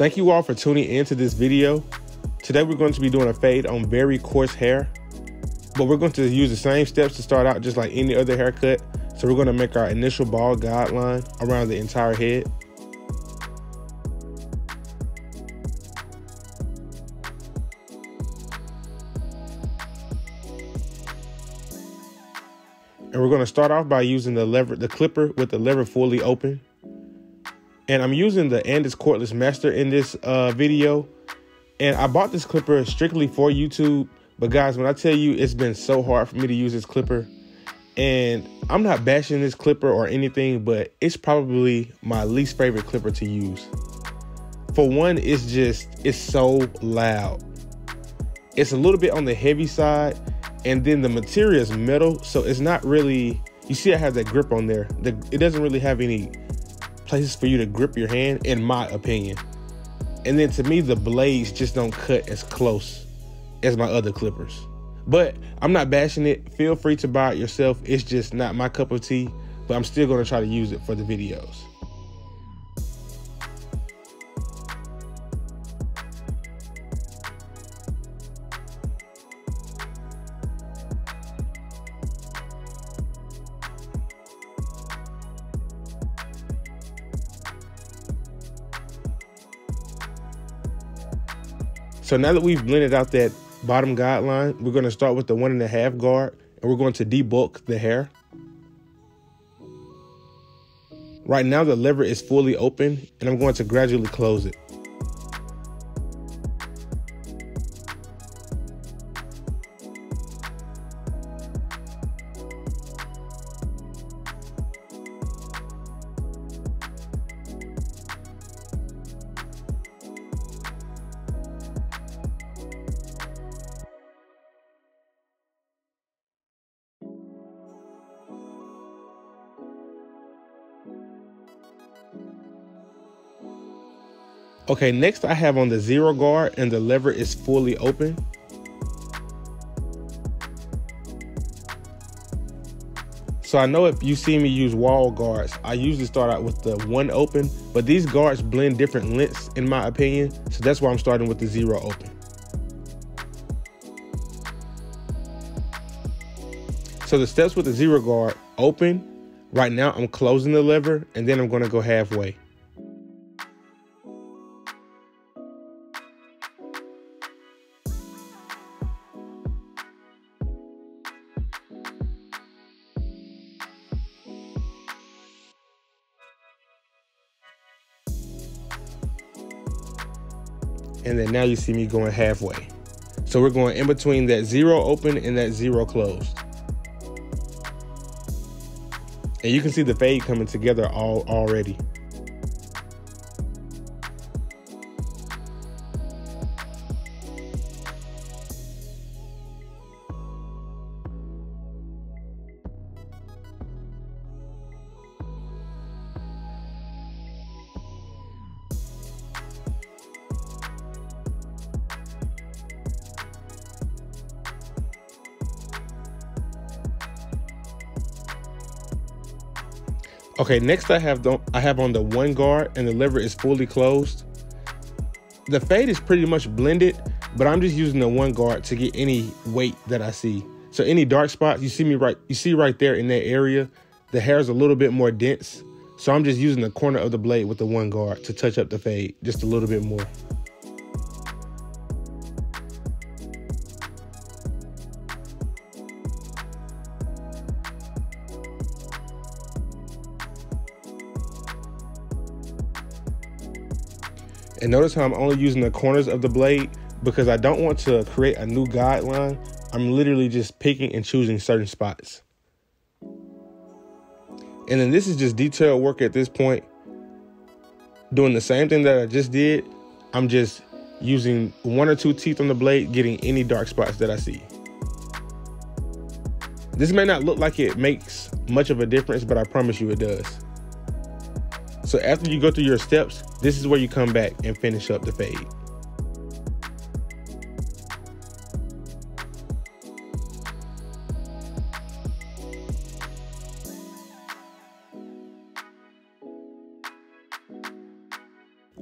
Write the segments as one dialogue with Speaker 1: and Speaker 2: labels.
Speaker 1: Thank you all for tuning into this video. Today we're going to be doing a fade on very coarse hair, but we're going to use the same steps to start out just like any other haircut. So we're going to make our initial bald guideline around the entire head. And we're going to start off by using the lever, the clipper with the lever fully open. And I'm using the Andis Cordless Master in this uh, video. And I bought this clipper strictly for YouTube. But guys, when I tell you it's been so hard for me to use this clipper, and I'm not bashing this clipper or anything, but it's probably my least favorite clipper to use. For one, it's just, it's so loud. It's a little bit on the heavy side, and then the material is metal, so it's not really, you see I have that grip on there. The, it doesn't really have any places for you to grip your hand, in my opinion. And then to me, the blades just don't cut as close as my other clippers. But I'm not bashing it. Feel free to buy it yourself. It's just not my cup of tea, but I'm still going to try to use it for the videos. So now that we've blended out that bottom guideline, we're going to start with the one and a half guard and we're going to debulk the hair. Right now the lever is fully open and I'm going to gradually close it. Okay, next I have on the zero guard and the lever is fully open. So I know if you see me use Wahl guards, I usually start out with the one open, but these guards blend different lengths in my opinion. So that's why I'm starting with the zero open. So the steps with the zero guard open, right now I'm closing the lever and then I'm gonna go halfway. and then now you see me going halfway. So we're going in between that zero open and that zero closed. And you can see the fade coming together all already. Okay, next I have the, I have on the one guard and the lever is fully closed. The fade is pretty much blended, but I'm just using the one guard to get any weight that I see. So any dark spots, you see me right, you see right there in that area, the hair is a little bit more dense. So I'm just using the corner of the blade with the one guard to touch up the fade just a little bit more. And notice how I'm only using the corners of the blade because I don't want to create a new guideline. I'm literally just picking and choosing certain spots. And then this is just detail work at this point. Doing the same thing that I just did. I'm just using one or two teeth on the blade, getting any dark spots that I see. This may not look like it makes much of a difference, but I promise you it does. So after you go through your steps, this is where you come back and finish up the fade.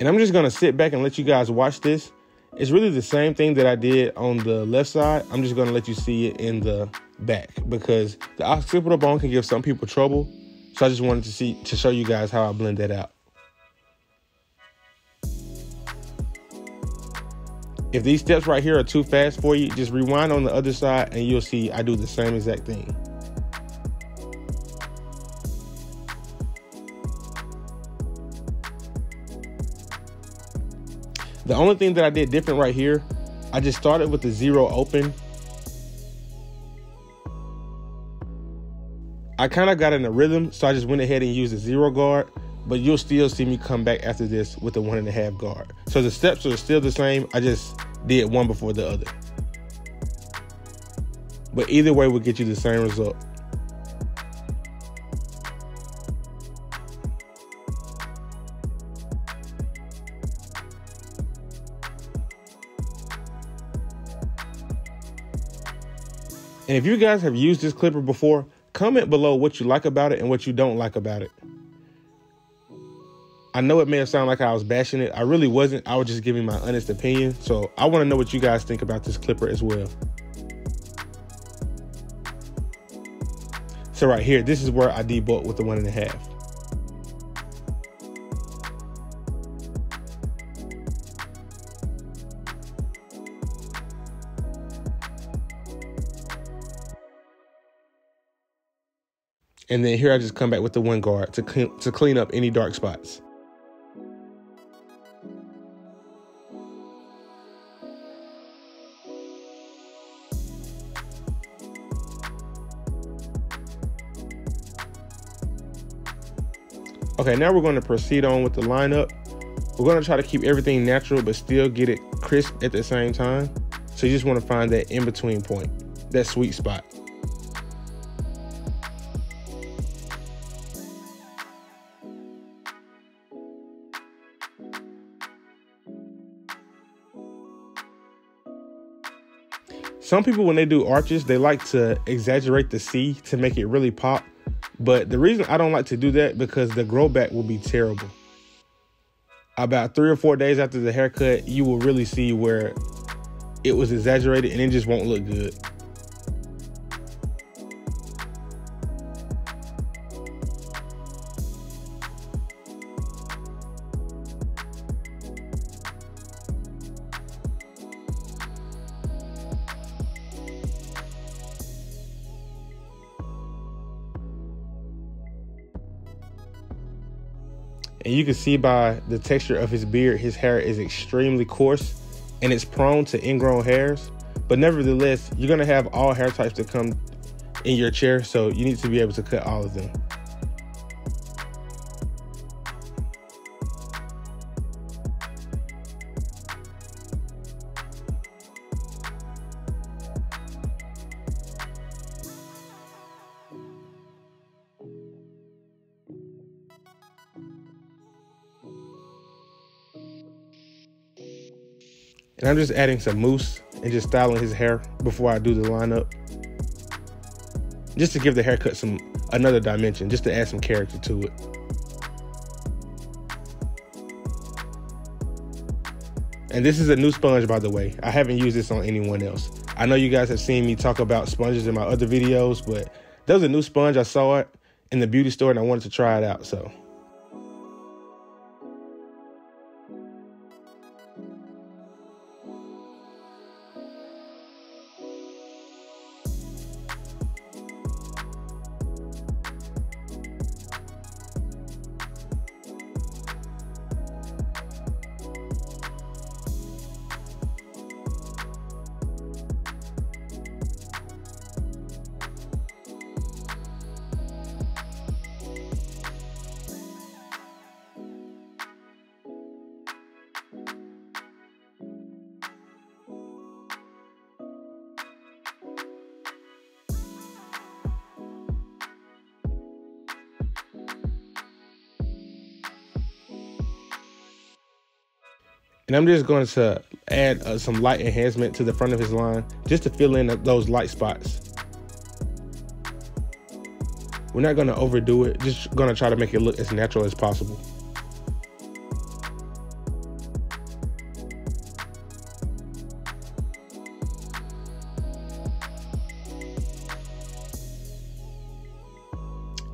Speaker 1: And I'm just gonna sit back and let you guys watch this. It's really the same thing that I did on the left side. I'm just gonna let you see it in the back because the occipital bone can give some people trouble. So I just wanted to see to show you guys how I blend that out. If these steps right here are too fast for you, just rewind on the other side and you'll see I do the same exact thing. The only thing that I did different right here, I just started with the zero open. I kind of got in a rhythm, so I just went ahead and used the zero guard, but you'll still see me come back after this with the one and a half guard. So the steps are still the same, I just did one before the other. But either way will get you the same result. And if you guys have used this clipper before, comment below what you like about it and what you don't like about it. I know it may have sounded like I was bashing it. I really wasn't. I was just giving my honest opinion. So I want to know what you guys think about this clipper as well. So right here, this is where I debulk with the one and a half. And then here I just come back with the one guard to to clean up any dark spots. Okay, now we're going to proceed on with the lineup. We're going to try to keep everything natural, but still get it crisp at the same time. So you just want to find that in-between point, that sweet spot. Some people, when they do arches, they like to exaggerate the C to make it really pop. But the reason I don't like to do that because the grow back will be terrible. About three or four days after the haircut, you will really see where it was exaggerated and it just won't look good. And you can see by the texture of his beard, his hair is extremely coarse and it's prone to ingrown hairs. But nevertheless, you're gonna have all hair types that come in your chair, so you need to be able to cut all of them. And I'm just adding some mousse and just styling his hair before I do the lineup. Just to give the haircut some another dimension, just to add some character to it. And this is a new sponge, by the way. I haven't used this on anyone else. I know you guys have seen me talk about sponges in my other videos, but that was a new sponge. I saw it in the beauty store and I wanted to try it out. So And I'm just going to add uh, some light enhancement to the front of his line just to fill in those light spots. We're not going to overdo it, just going to try to make it look as natural as possible.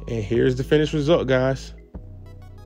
Speaker 1: And here's the finished result, guys.